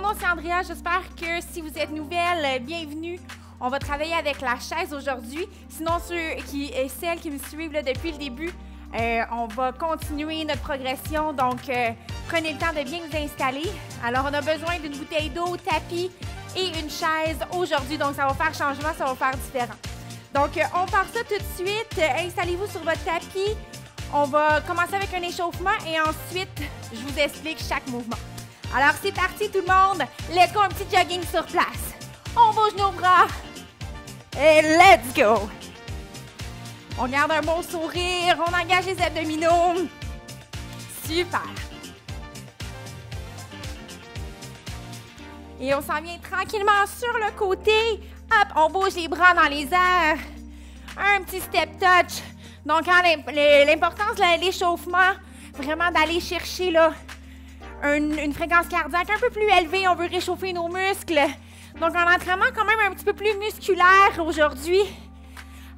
Mon nom c'est Andrea, j'espère que si vous êtes nouvelle, euh, bienvenue. On va travailler avec la chaise aujourd'hui. Sinon, ceux qui, et celles qui me suivent depuis le début, euh, on va continuer notre progression. Donc, euh, prenez le temps de bien vous installer. Alors, on a besoin d'une bouteille d'eau, tapis et une chaise aujourd'hui. Donc, ça va faire changement, ça va faire différent. Donc, euh, on part ça tout de suite. Euh, Installez-vous sur votre tapis. On va commencer avec un échauffement et ensuite, je vous explique chaque mouvement. Alors, c'est parti tout le monde. Let's go, un petit jogging sur place. On bouge nos bras. Et let's go. On garde un bon sourire. On engage les abdominaux. Super. Et on s'en vient tranquillement sur le côté. Hop, on bouge les bras dans les airs. Un petit step touch. Donc, hein, l'im- l'importance de l'échauffement, vraiment d'aller chercher là, une, fréquence cardiaque un peu plus élevée. On veut réchauffer nos muscles. Donc, un entraînement quand même un petit peu plus musculaire aujourd'hui.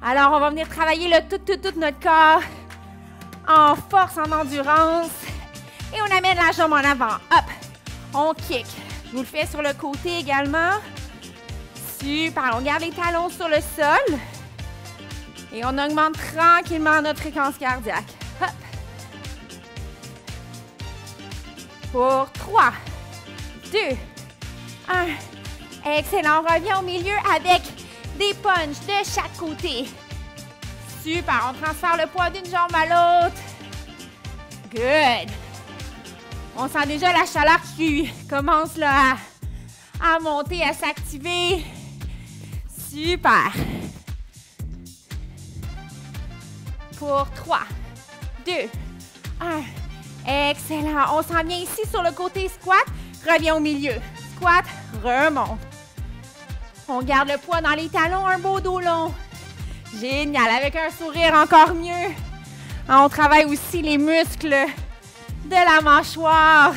Alors, on va venir travailler là, tout, tout, tout notre corps en force, en endurance. Et on amène la jambe en avant. Hop, on kick. Je vous le fais sur le côté également. Super. On garde les talons sur le sol. Et on augmente tranquillement notre fréquence cardiaque. Pour 3, 2, 1. Excellent. On revient au milieu avec des punches de chaque côté. Super. On transfère le poids d'une jambe à l'autre. Good. On sent déjà la chaleur qui commence là à, à monter, à s'activer. Super. Pour 3, 2, 1. Excellent. On s'en vient ici sur le côté squat. Revient au milieu. Squat, remonte. On garde le poids dans les talons, un beau dos long. Génial. Avec un sourire encore mieux. On travaille aussi les muscles de la mâchoire.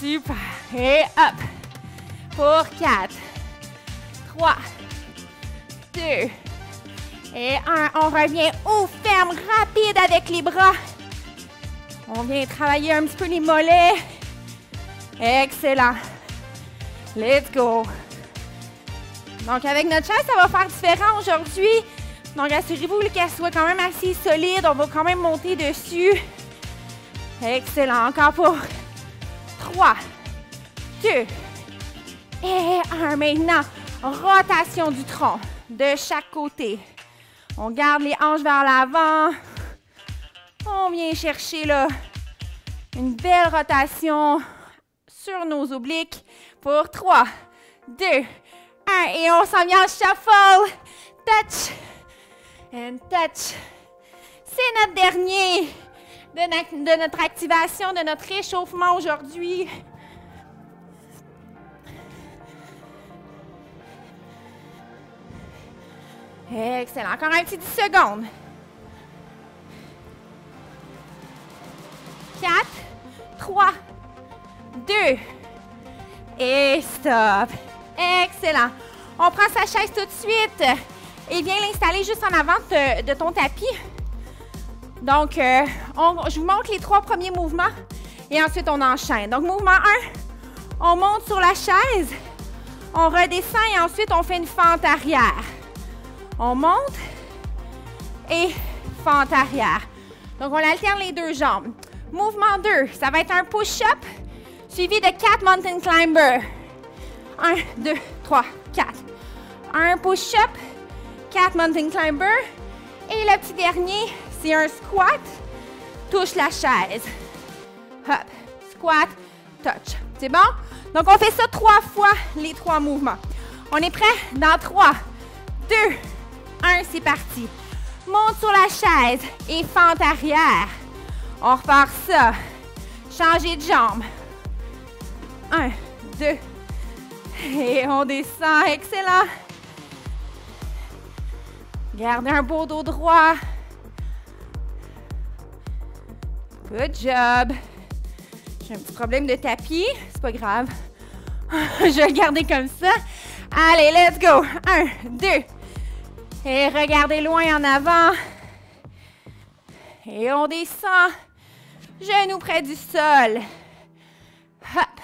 Super. Et hop. Pour 4, 3, 2 et 1. On revient au ferme, rapide avec les bras. On vient travailler un petit peu les mollets. Excellent. Let's go. Donc, avec notre chaise, ça va faire différent aujourd'hui. Donc, assurez-vous qu'elle soit quand même assez solide. On va quand même monter dessus. Excellent. Encore pour 3, 2 et 1. Maintenant, rotation du tronc de chaque côté. On garde les hanches vers l'avant. On vient chercher là une belle rotation sur nos obliques pour 3, 2, 1. Et on s'en vient en shuffle. Touch and touch. C'est notre dernier de, notre activation, de notre réchauffement aujourd'hui. Excellent. Encore un petit 10 secondes. 4, 3, 2 et stop. Excellent. On prend sa chaise tout de suite et viens l'installer juste en avant de, ton tapis. Donc, euh, je vous montre les trois premiers mouvements et ensuite on enchaîne. Donc, mouvement 1, on monte sur la chaise, on redescend et ensuite on fait une fente arrière. On monte et fente arrière. Donc, on alterne les deux jambes. Mouvement 2, ça va être un push-up suivi de 4 mountain climbers. 1, 2, 3, 4. Un push-up, 4 mountain climbers. Et le petit dernier, c'est un squat, touche la chaise. Hop, squat, touch. C'est bon? Donc, on fait ça trois fois, les trois mouvements. On est prêt? Dans 3, 2, 1, c'est parti. Monte sur la chaise et fente arrière. On repart ça. Changer de jambe. 1, 2, et on descend. Excellent. Gardez un beau dos droit. Good job. J'ai un petit problème de tapis. C'est pas grave. Je vais le garder comme ça. Allez, let's go. Un, deux. Et regardez loin en avant. Et on descend. Genoux près du sol. Hop.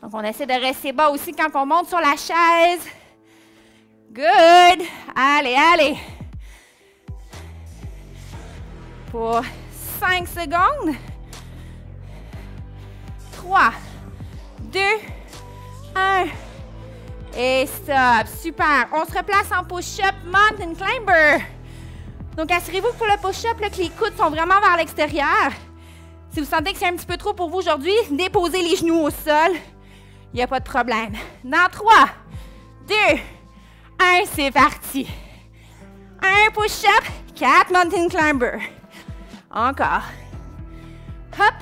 Donc, on essaie de rester bas aussi quand on monte sur la chaise. Good. Allez, allez. Pour 5 secondes. 3, 2, 1. Et stop. Super. On se replace en push-up mountain climber. Donc, assurez-vous pour le push-up, que les coudes sont vraiment vers l'extérieur. Si vous sentez que c'est un petit peu trop pour vous aujourd'hui, déposez les genoux au sol. Il n'y a pas de problème. Dans 3, 2, 1, c'est parti. Un push-up, 4 mountain climber. Encore. Hop.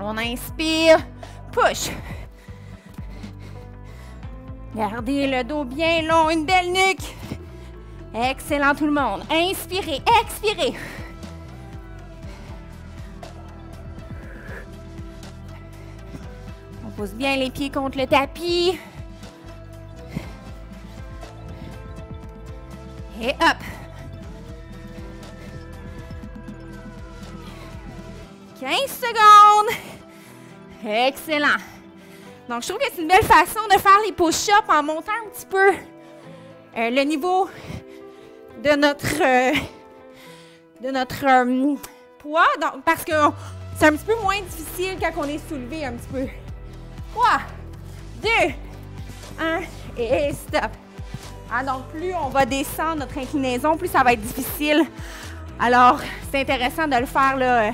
On inspire, push. Gardez le dos bien long, une belle nuque. Excellent tout le monde. Inspirez, expirez. On pose bien les pieds contre le tapis. Et hop. 15 secondes. Excellent. Donc, je trouve que c'est une belle façon de faire les push-ups en montant un petit peu euh, le niveau de notre, euh, de notre euh, poids. Donc, parce que c'est un petit peu moins difficile quand on est soulevé un petit peu. 3, 2, 1 et stop. Ah, donc, plus on va descendre notre inclinaison, plus ça va être difficile. Alors, c'est intéressant de le faire là,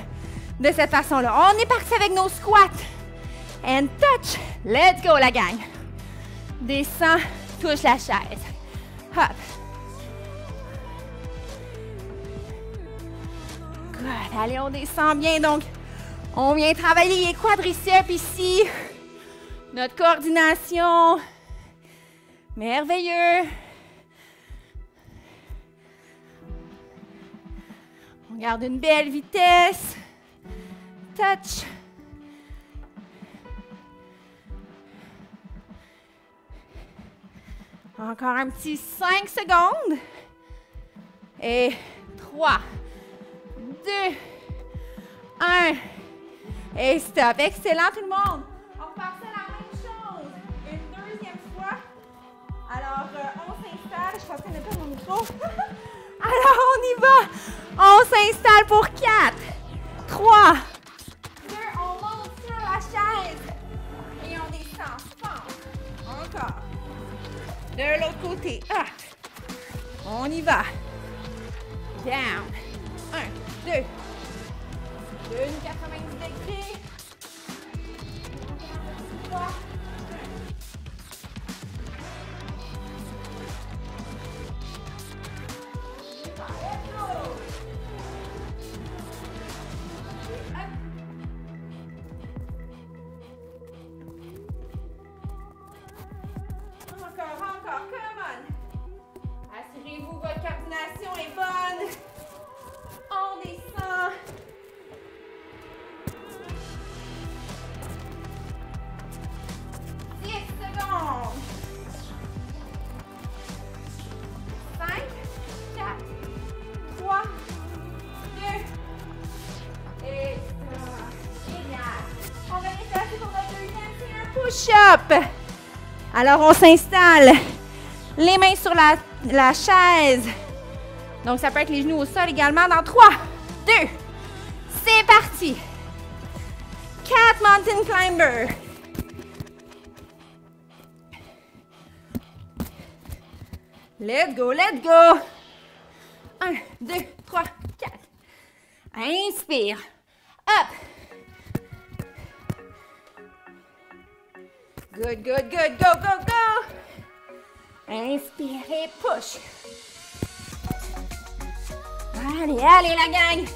de cette façon-là. On est parti avec nos squats. And touch. Let's go, la gang. Descends, touche la chaise. Allez, on descend bien. Donc, on vient travailler les quadriceps ici. Notre coordination. Merveilleux. On garde une belle vitesse. Touch. Encore un petit 5 secondes. Et 3, 2, 1. Et stop. Excellent tout le monde. On repart à la même chose. Une deuxième fois. Alors, euh, on s'installe. Je pensais mettre mon micro. Alors, on y va. On s'installe pour 4, 3, 2. On monte sur la chaise. Et on descend. Encore. De l'autre côté. Ah. On y va. Down. Une 90 Alors, on s'installe. Les mains sur la, la, chaise. Donc, ça peut être les genoux au sol également. Dans 3, 2, c'est parti. 4 mountain climber. Let's go, let's go. 1, 2, 3, 4. Inspire. Up. Good, good, good. Go, go, go. Inspirez, push. Allez, allez, la gang.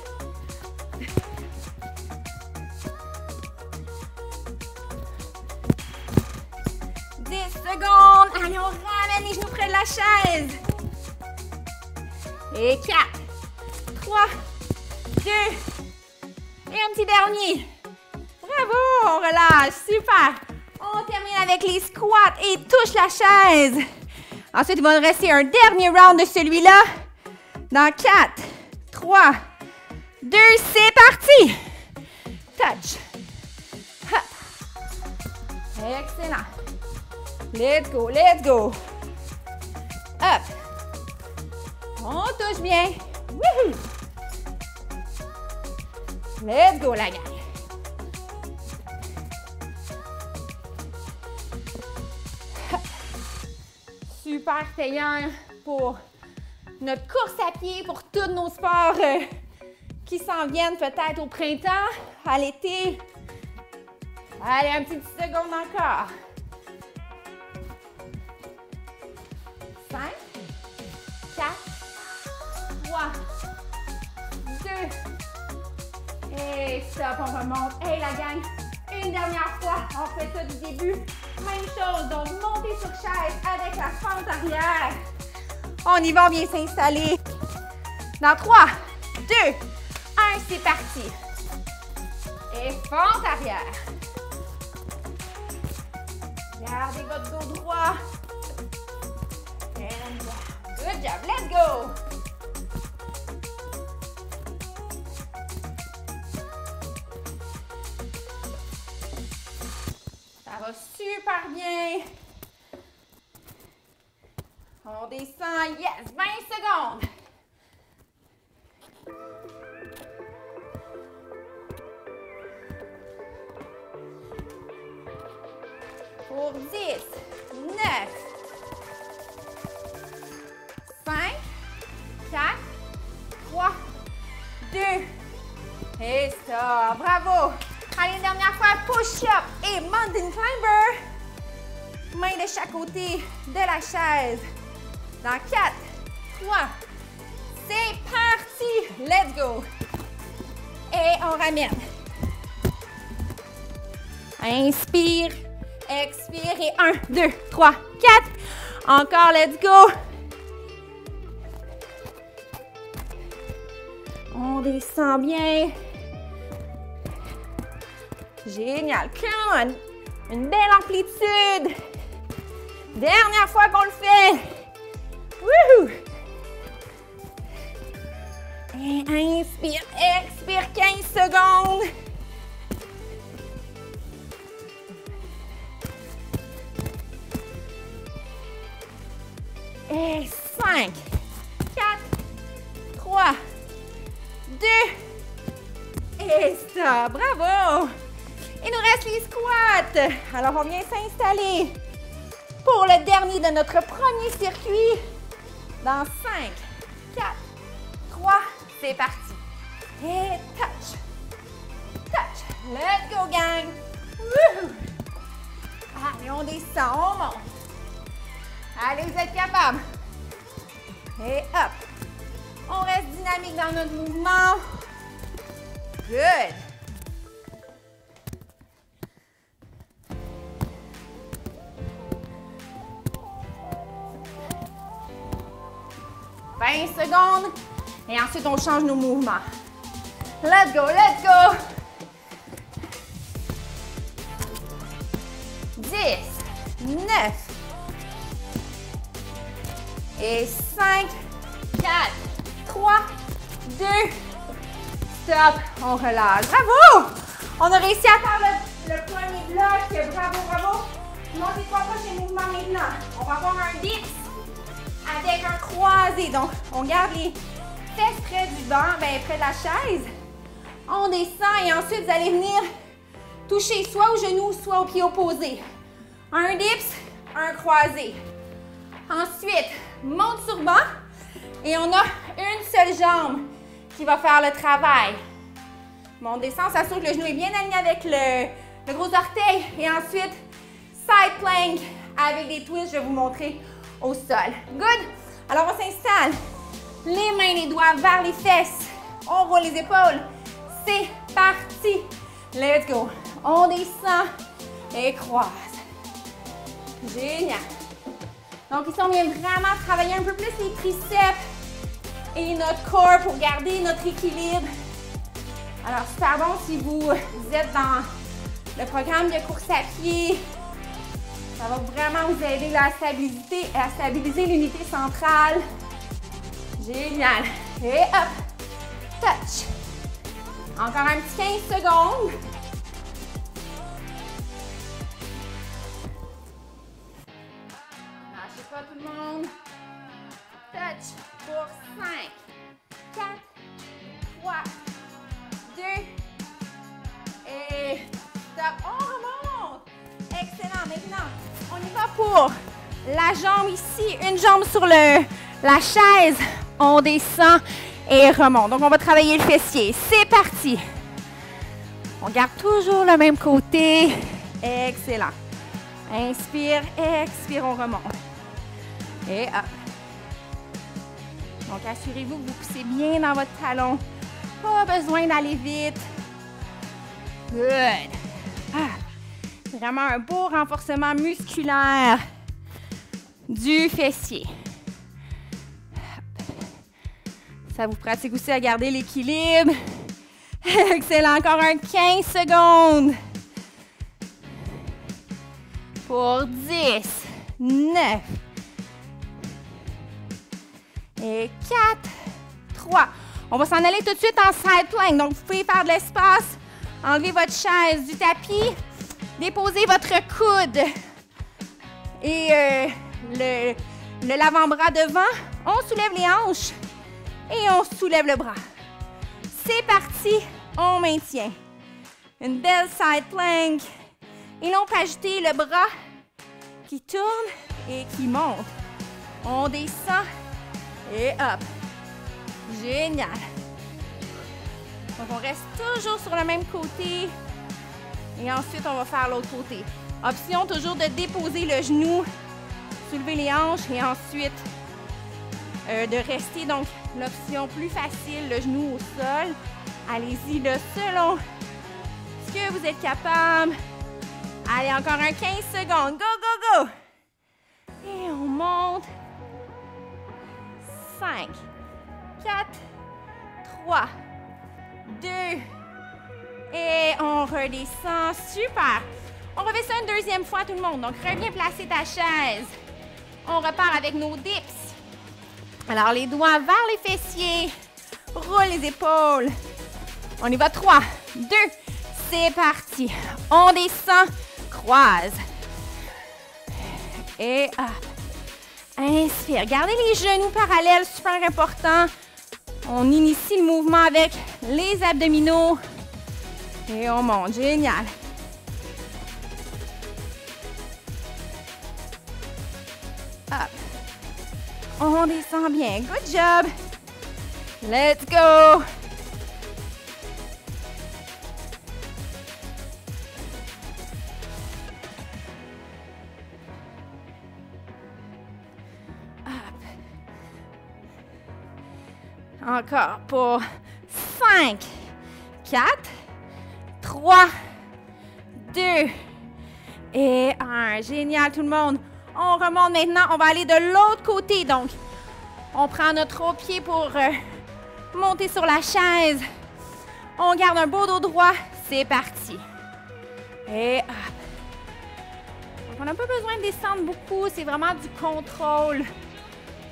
Dix secondes. Allez, on ramène les genoux près de la chaise. Et quatre, trois, deux, et un petit dernier. Bravo, on relâche. Super. Termine avec les squats et touche la chaise. Ensuite, il va nous rester un dernier round de celui-là. Dans 4, 3, 2, c'est parti. Touch. Hop. Excellent. Let's go, let's go. Up. On touche bien. Wouhou. Let's go, la gang. Super payant pour notre course à pied, pour tous nos sports euh, qui s'en viennent peut-être au printemps, à l'été. Allez, un petit seconde encore. 5, 4, 3, 2, et stop, on remonte. Hey la gang, une dernière fois, on fait ça du début. Même chose, donc montez sur chaise avec la fente arrière. On y va, on vient s'installer. Dans 3, 2, 1, c'est parti. Et fente arrière. Gardez votre dos droit. And good job, let's go. Super bien. On descend, yes, 20 secondes. Pour 10, 9, 5, 4, 3, 2, et stop. Bravo. Push-up et mountain climber. Main de chaque côté de la chaise. Dans 4, 3, c'est parti. Let's go. Et on ramène. Inspire, expire et 1, 2, 3, 4. Encore, let's go. On descend bien. Génial. Come on. Une belle amplitude. Dernière fois qu'on le fait. Wouhou! Et inspire, expire 15 secondes. Et 5, 4, 3, 2, et stop. Bravo! Il nous reste les squats. Alors, on vient s'installer pour le dernier de notre premier circuit. Dans 5, 4, 3, c'est parti. Et touch. Touch. Let's go, gang. Allez, on descend, on monte. Allez, vous êtes capables. Et hop. On reste dynamique dans notre mouvement. Good. « 20 secondes et ensuite on change nos mouvements. Let's go, let's go! 10, 9 et 5, 4, 3, 2, stop, on relâche. Bravo! On a réussi à faire le, premier bloc. Bravo, bravo. Montez trois pas chez mouvement maintenant. On va avoir un dips avec un croisé. Donc, on garde les fesses près du banc, ben, près de la chaise. On descend et ensuite, vous allez venir toucher soit au genou, soit au pied opposé. Un dips, un croisé. Ensuite, monte sur banc et on a une seule jambe qui va faire le travail. Bon, on descend, s'assure que le genou est bien aligné avec le gros orteil. Et ensuite, side plank avec des twists, je vais vous montrer au sol. Good? Alors, on s'installe. Les mains, les doigts vers les fesses. On roule les épaules. C'est parti. Let's go. On descend et croise. Génial. Donc ici, on vient vraiment travailler un peu plus les triceps et notre corps pour garder notre équilibre. Alors, super bon si vous êtes dans le programme de course à pied. Ça va vraiment vous aider à stabiliser, à stabiliser l'unité centrale. Génial. Et hop. Touch. Encore un petit 15 secondes. Lâchez pas tout le monde. Touch pour 5, 4, 3, 2 et stop. Pour la jambe ici, une jambe sur le, la chaise. On descend et remonte. Donc, on va travailler le fessier. C'est parti. On garde toujours le même côté. Excellent. Inspire, expire, on remonte. Et hop. Donc, assurez-vous que vous poussez bien dans votre talon. Pas besoin d'aller vite. Good. Ah. Vraiment un beau renforcement musculaire du fessier. Ça vous pratique aussi à garder l'équilibre. Excellent. Encore un 15 secondes. Pour 10, 9 et 4, 3. On va s'en aller tout de suite en side plank. Donc, vous pouvez faire de l'espace. Enlevez votre chaise du tapis. Déposez votre coude et euh, le, l'avant-bras devant. On soulève les hanches et on soulève le bras. C'est parti, on maintient. Une belle side plank. Et là, on peut ajouter le bras qui tourne et qui monte. On descend et hop. Génial. Donc, on reste toujours sur le même côté. Et ensuite, on va faire l'autre côté. Option toujours de déposer le genou, soulever les hanches et ensuite euh, de rester. Donc, l'option plus facile, le genou au sol. Allez-y là, selon ce que vous êtes capable. Allez, encore un 15 secondes. Go, go, go! Et on monte. 5, 4, 3, 2, et on redescend. Super! On refait ça une deuxième fois, tout le monde. Donc, reviens placer ta chaise. On repart avec nos dips. Alors, les doigts vers les fessiers. Roule les épaules. On y va. 3, 2, c'est parti. On descend, croise. Et hop. Inspire. Gardez les genoux parallèles, super important. On initie le mouvement avec les abdominaux. Et on monte. Génial. Hop. On descend bien. Good job. Let's go. Encore pour 5, 4, 3, 2 et 1. Génial tout le monde. On remonte maintenant. On va aller de l'autre côté. Donc, on prend notre haut pied pour euh, monter sur la chaise. On garde un beau dos droit. C'est parti. Et hop. on n'a pas besoin de descendre beaucoup. C'est vraiment du contrôle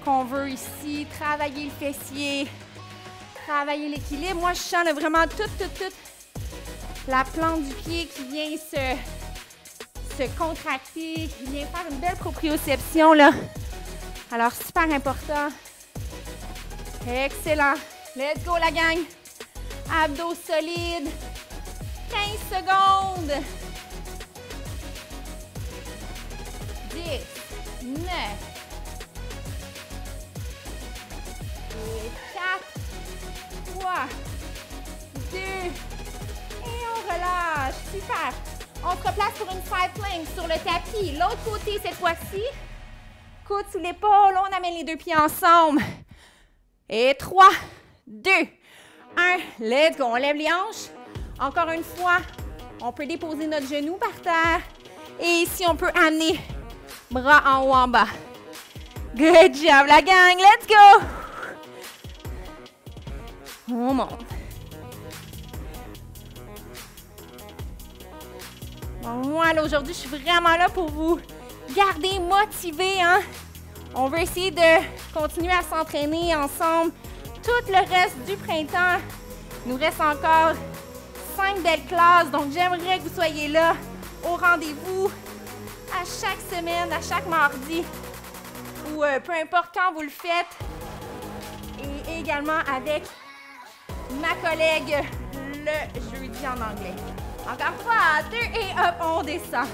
qu'on veut ici. Travailler le fessier. Travailler l'équilibre. Moi, je sens vraiment tout, tout, tout la plante du pied qui vient se, contracter, qui vient faire une belle proprioception. Alors, super important. Excellent. Let's go, la gang. Abdos solides. 15 secondes. 10, 9, et 4, 3, 2, relâche. Super. On replace pour une side plank sur le tapis. L'autre côté cette fois-ci. Coude sous l'épaule. On amène les deux pieds ensemble. Et 3, 2, 1. Let's go. On lève les hanches. Encore une fois, on peut déposer notre genou par terre. Et ici, on peut amener bras en haut, en bas. Good job, la gang. Let's go. On monte. Moi, aujourd'hui, je suis vraiment là pour vous garder motivé. Hein? On veut essayer de continuer à s'entraîner ensemble tout le reste du printemps. Il nous reste encore cinq belles classes, donc j'aimerais que vous soyez là au rendez-vous à chaque semaine, à chaque mardi, ou euh, peu importe quand vous le faites. Et également avec ma collègue le jeudi en anglais. Encore fois, deux et hop, on descend.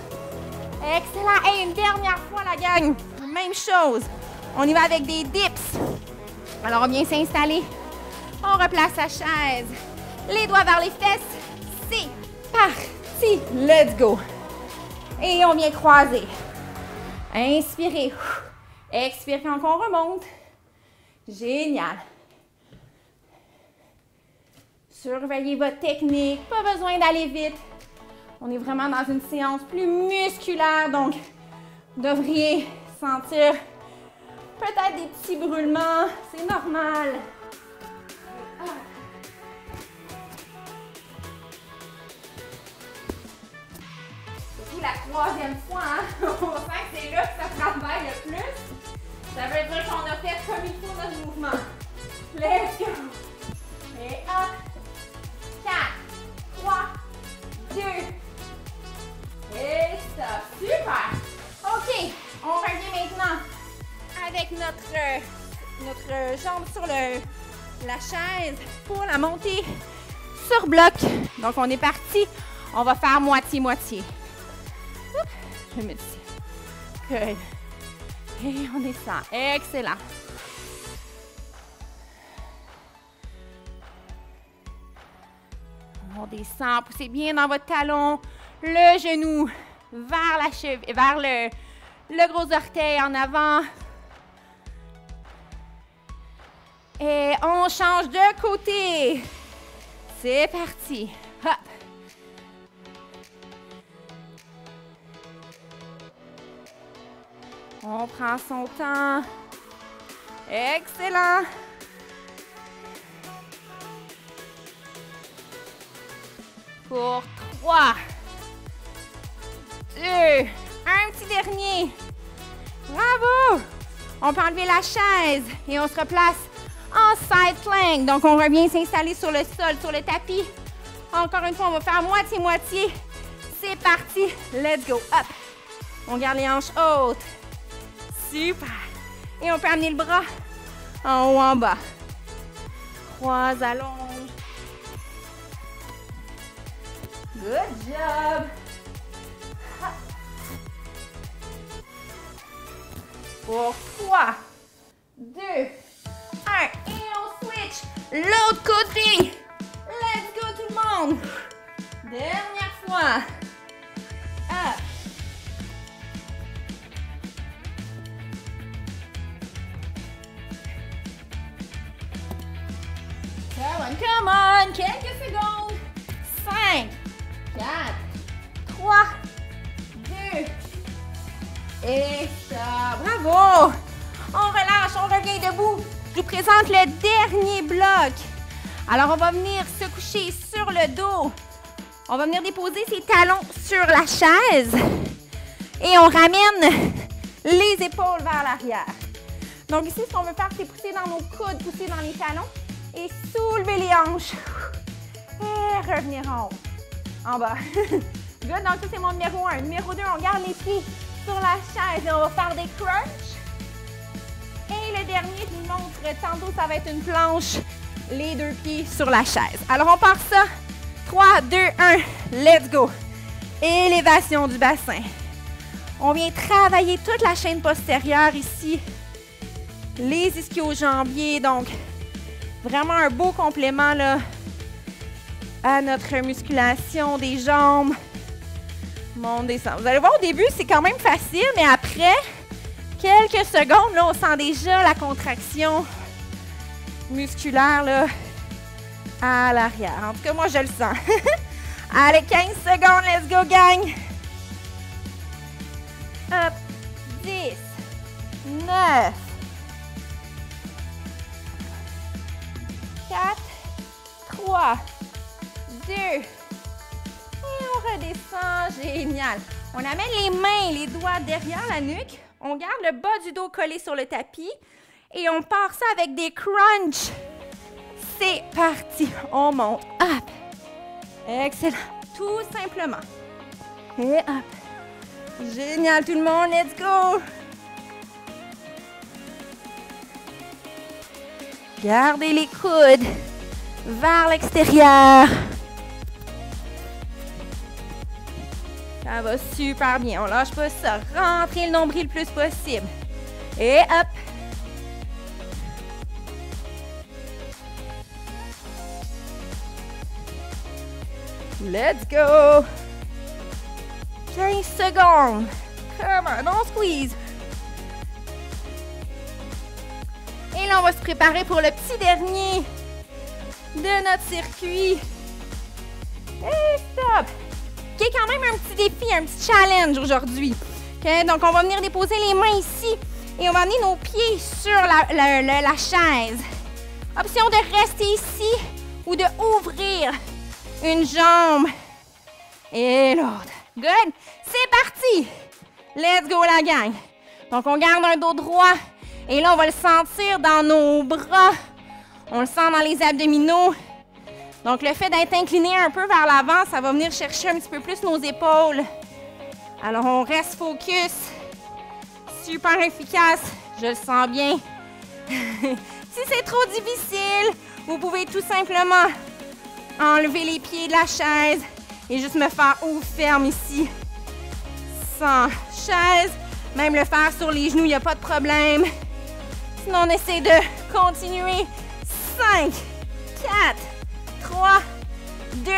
Excellent. Et une dernière fois, la gang. Même chose. On y va avec des dips. Alors, on vient s'installer. On replace sa chaise. Les doigts vers les fesses. C'est parti. Let's go. Et on vient croiser. Inspirez. Expirez quand on remonte. Génial. Surveillez votre technique. Pas besoin d'aller vite. On est vraiment dans une séance plus musculaire, donc vous devriez sentir peut-être des petits brûlements. C'est normal. Surtout la troisième fois, hein? on sent que c'est là que ça travaille le plus. Ça veut dire qu'on a fait comme il faut notre mouvement. Let's go. Et hop. 4, 3, 2, et stop. Super. OK. On revient maintenant avec notre, notre jambe sur le, la chaise pour la montée sur bloc. Donc, on est parti. On va faire moitié-moitié. Je me. Good. Et on descend. Excellent. On descend. Poussez bien dans votre talon. Le genou vers la cheville, vers le, gros orteil en avant. Et on change de côté. C'est parti. Hop. On prend son temps. Excellent. Pour trois. Deux. Un petit dernier. Bravo. On peut enlever la chaise et on se replace en side plank. Donc, on revient s'installer sur le sol, sur le tapis. Encore une fois, on va faire moitié-moitié. C'est parti. Let's go. Up. On garde les hanches hautes. Super. Et on peut amener le bras en haut, en bas. Trois allonges. Good job. Pour 3, 2, 1. Et on switch. L'autre côté. Alors, on va venir se coucher sur le dos. On va venir déposer ses talons sur la chaise. Et on ramène les épaules vers l'arrière. Donc ici, ce qu'on veut faire, c'est pousser dans nos coudes, pousser dans les talons et soulever les hanches. Et revenir en haut. En bas. Good, donc ça, c'est mon numéro 1. Numéro 2, on garde les pieds sur la chaise et on va faire des crunchs. Et le dernier, je vous montre, tantôt, ça va être une planche, les deux pieds sur la chaise. Alors, on part ça. 3, 2, 1, let's go. Élévation du bassin. On vient travailler toute la chaîne postérieure ici. Les ischio-jambiers, donc vraiment un beau complément à notre musculation des jambes. Monte, descend. Vous allez voir, au début, c'est quand même facile, mais après quelques secondes, là, on sent déjà la contraction musculaire là, à l'arrière. En tout cas, moi, je le sens. Allez, 15 secondes, let's go, gang. Hop, 10, 9, 4, 3, 2, et on redescend. Génial. On amène les mains, les doigts derrière la nuque. On garde le bas du dos collé sur le tapis. Et on part ça avec des crunchs. C'est parti. On monte. Hop. Excellent. Tout simplement. Et hop. Génial tout le monde. Let's go. Gardez les coudes vers l'extérieur. Ça va super bien. On lâche pas ça. Rentrez le nombril le plus possible. Et hop. Let's go. 15 secondes. Come on, on squeeze. Et là, on va se préparer pour le petit dernier de notre circuit. Et stop. Qui est quand même un petit défi, un petit challenge aujourd'hui. Donc, on va venir déposer les mains ici et on va amener nos pieds sur la, la chaise. Option de rester ici ou de ouvrir une jambe et l'autre. Good. C'est parti. Let's go la gang. Donc, on garde un dos droit. Et là, on va le sentir dans nos bras. On le sent dans les abdominaux. Donc, le fait d'être incliné un peu vers l'avant, ça va venir chercher un petit peu plus nos épaules. Alors, on reste focus. Super efficace. Je le sens bien. si c'est trop difficile, vous pouvez tout simplement enlever les pieds de la chaise et juste me faire haut ferme ici. Sans chaise, même le faire sur les genoux, il n'y a pas de problème. Sinon, on essaie de continuer. 5, 4, 3, 2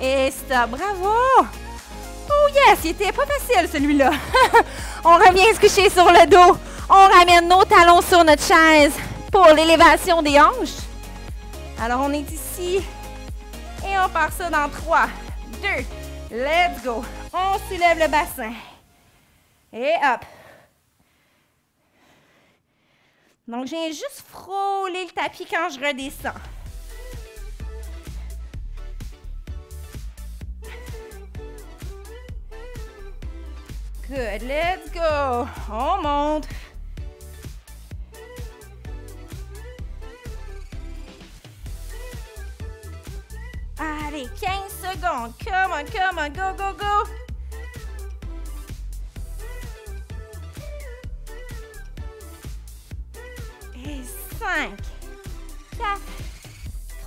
et stop. Bravo! Oh yes, il était pas facile celui-là. on revient se coucher sur le dos. On ramène nos talons sur notre chaise pour l'élévation des hanches. Alors on est ici et on part ça dans 3, 2, let's go. On soulève le bassin. Et hop. Donc, j'ai juste frôlé le tapis quand je redescends. Good, let's go. On monte. Allez, 15 secondes. Come on, come on, go, go, go. Et 5, 4,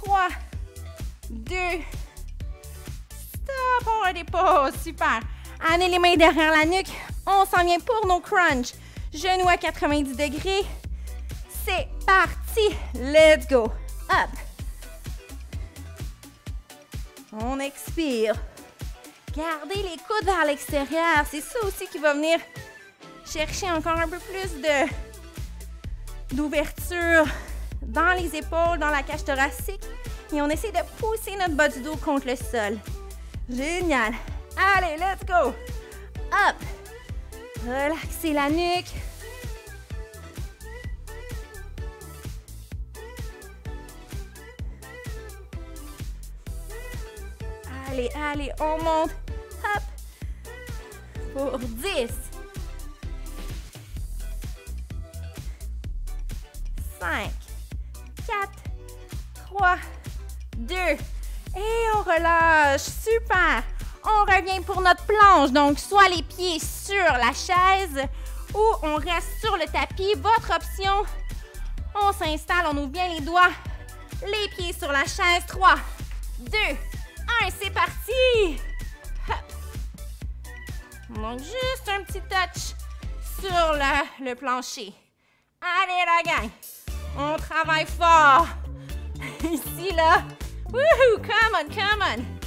3, 2, stop. On redépose. Super. Amenez les mains derrière la nuque. On s'en vient pour nos crunch. Genoux à 90 degrés. C'est parti. Let's go. Up. Gardez les coudes vers l'extérieur. C'est ça aussi qui va venir chercher encore un peu plus d'ouverture dans les épaules, dans la cage thoracique. Et on essaie de pousser notre bas du dos contre le sol. Génial. Allez, let's go. Up. Relaxez la nuque. Allez, allez, on monte. Hop. Pour 10. 5, 4, 3, 2. Et on relâche. Super. On revient pour notre planche. Donc, soit les pieds sur la chaise ou on reste sur le tapis. Votre option. On s'installe, on ouvre bien les doigts. Les pieds sur la chaise. 3, 2, c'est parti! Donc, juste un petit touch sur le, plancher. Allez, la gang! On travaille fort! Ici, là. Wouhou! Come on, come on!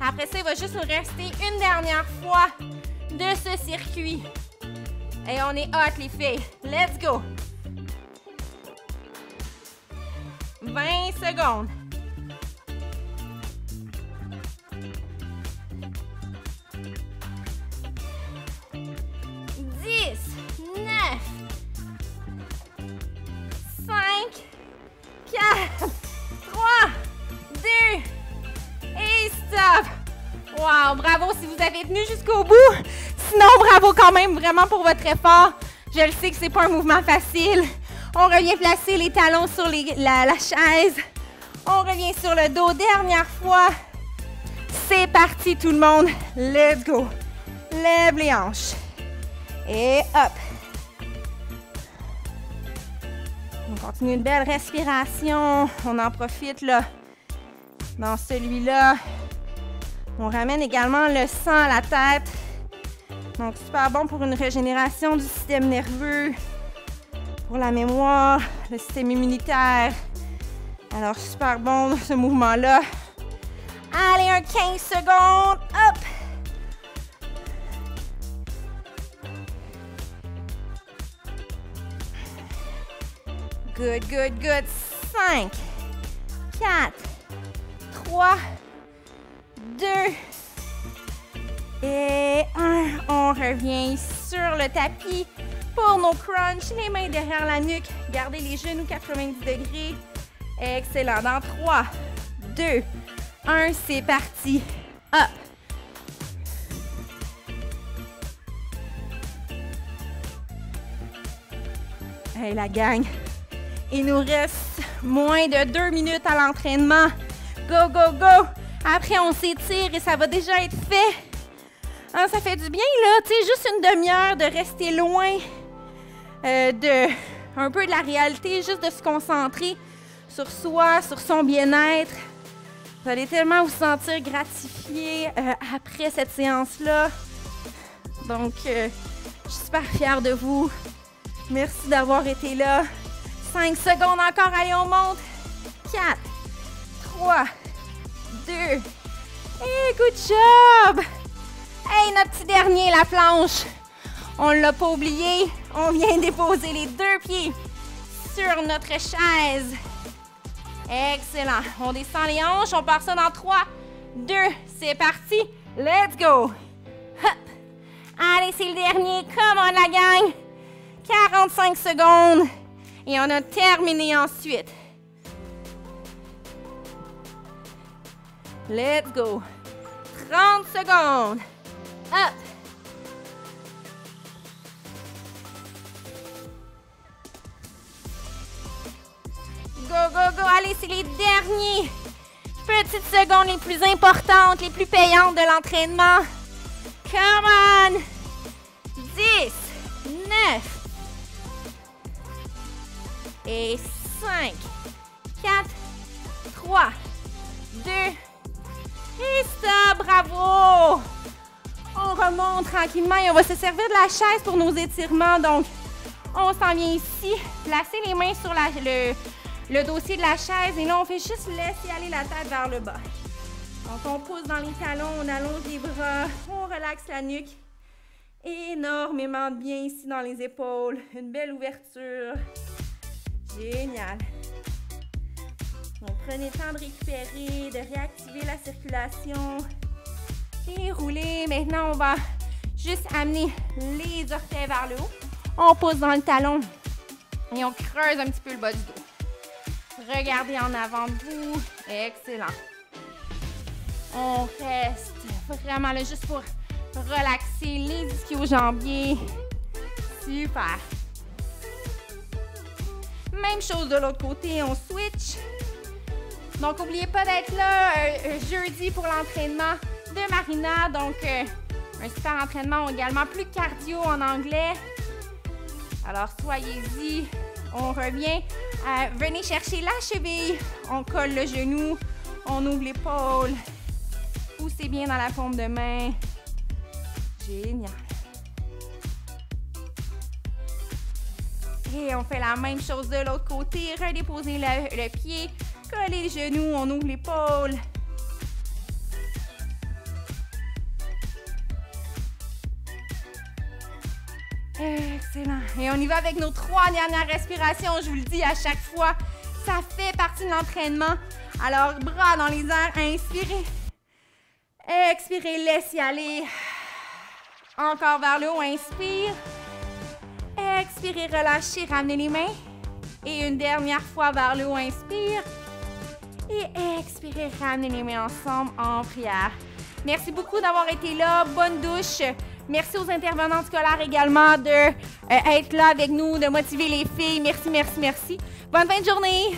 Après ça, il va juste nous rester une dernière fois de ce circuit. Et on est hot, les filles. Let's go! 20 secondes. Jusqu'au bout. Sinon, bravo quand même vraiment pour votre effort. Je le sais que c'est pas un mouvement facile. On revient placer les talons sur la, chaise. On revient sur le dos. Dernière fois. C'est parti tout le monde. Let's go. Lève les hanches. Et hop. On continue une belle respiration. On en profite là. Dans celui-là, on ramène également le sang à la tête. Donc, super bon pour une régénération du système nerveux, pour la mémoire, le système immunitaire. Alors, super bon ce mouvement-là. Allez, un 15 secondes. Hop! Good, good, good. 5, 4, 3, 2 et 1. On revient sur le tapis pour nos crunchs. Les mains derrière la nuque. Gardez les genoux 90 degrés. Excellent. Dans 3, 2, 1, c'est parti. Up. Hey la gang, il nous reste moins de deux minutes à l'entraînement. Go, go, go! Après, on s'étire et ça va déjà être fait. Ah, ça fait du bien, là. Tu sais, juste une demi-heure de rester loin euh, de un peu de la réalité, juste de se concentrer sur soi, sur son bien-être. Vous allez tellement vous sentir gratifié euh, après cette séance-là. Donc, euh, je suis super fière de vous. Merci d'avoir été là. 5 secondes encore, allez, on monte. 4, 3, 2. Hey, good job! Hey, notre petit dernier, la planche. On l'a pas oublié. On vient déposer les deux pieds sur notre chaise. Excellent. On descend les hanches. On part ça dans 3, 2. C'est parti. Let's go. Hop. Allez, c'est le dernier. Come on, la gang. 45 secondes. Et on a terminé ensuite. Let's go. 30 secondes. Up. Go, go, go. Allez, c'est les derniers petites secondes les plus importantes, les plus payantes de l'entraînement. Come on. 10, 9, et 5, 4, 3, 2, et stop, bravo! On remonte tranquillement et on va se servir de la chaise pour nos étirements. Donc, on s'en vient ici, placer les mains sur le, le dossier de la chaise et là, on fait juste laisser aller la tête vers le bas. Donc, on pousse dans les talons, on allonge les bras, on relaxe la nuque. Énormément de bien ici dans les épaules. Une belle ouverture. Génial. Donc, prenez le temps de récupérer, de réactiver la circulation. Et rouler. Maintenant, on va juste amener les orteils vers le haut. On pose dans le talon et on creuse un petit peu le bas du dos. Regardez en avant de vous. Excellent. On reste vraiment là juste pour relaxer les ischio-jambiers. Super. Même chose de l'autre côté, on switch. Donc, n'oubliez pas d'être là euh, jeudi pour l'entraînement de Marina. Donc, euh, un super entraînement également, plus cardio en anglais. Alors, soyez-y. On revient. Euh, venez chercher la cheville. On colle le genou. On ouvre l'épaule. Poussez bien dans la paume de main. Génial. Et on fait la même chose de l'autre côté. Redéposer le, pied. Coller les genoux. On ouvre l'épaule. Excellent. Et on y va avec nos trois dernières respirations. Je vous le dis à chaque fois, ça fait partie de l'entraînement. Alors, bras dans les airs, inspirez. Expirez, laissez aller. Encore vers le haut, inspire. Expirez, relâchez, ramenez les mains. Et une dernière fois vers le haut, inspire. Et expirez, ramenez les mains ensemble en prière. Merci beaucoup d'avoir été là. Bonne douche. Merci aux intervenants scolaires également de euh, être là avec nous, de motiver les filles. Merci, merci, merci. Bonne fin de journée.